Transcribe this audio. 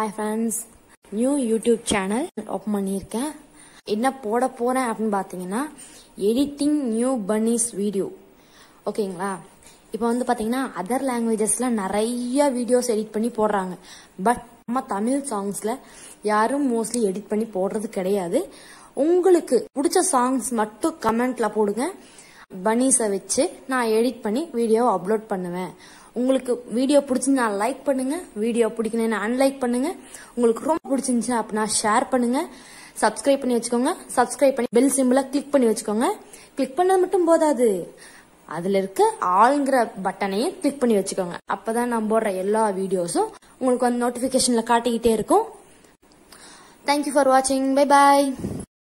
Hi friends new YouTube channel open பண்ணியிருக்கேன். என்ன போட போகிறேன் அப்படின்னு பார்த்தீங்கன்னா எடிட்டிங் நியூ பன்னீஸ் வீடியோ ஓகேங்களா இப்போ வந்து பார்த்தீங்கன்னா அதர் லாங்குவேஜஸில் நிறைய வீடியோஸ் எடிட் பண்ணி போடுறாங்க. பட் நம்ம தமிழ் சாங்ஸில் யாரும் மோஸ்ட்லி எடிட் பண்ணி போடுறது கிடையாது. உங்களுக்கு பிடிச்ச சாங்ஸ் மட்டும் கமெண்ட்ல போடுங்க. பனீஸை வச்சு நான் எடிட் பண்ணி வீடியோவை அப்லோட் பண்ணுவேன். உங்களுக்கு வீடியோ பிடிச்சிருந்தா லைக் பண்ணுங்க வீடியோ பிடிக்கலன்னு அன்லைக் பண்ணுங்க. உங்களுக்கு ரொம்ப பிடிச்சிருந்துச்சு அப்படின்னா ஷேர் பண்ணுங்க. சப்ஸ்கிரைப் பண்ணி வச்சுக்கோங்க. சப்ஸ்கிரைப் பண்ணி பெல் சிம்பிளை கிளிக் பண்ணி வச்சுக்கோங்க. கிளிக் பண்ணது மட்டும் போதாது. அதுல இருக்க ஆளுங்கிற பட்டனையும் கிளிக் பண்ணி வச்சுக்கோங்க. அப்பதான் நான் போடுற எல்லா வீடியோஸும் உங்களுக்கு வந்து நோட்டிபிகேஷன்ல காட்டிக்கிட்டே இருக்கும். தேங்க்யூ ஃபார் வாட்சிங் பை பாய்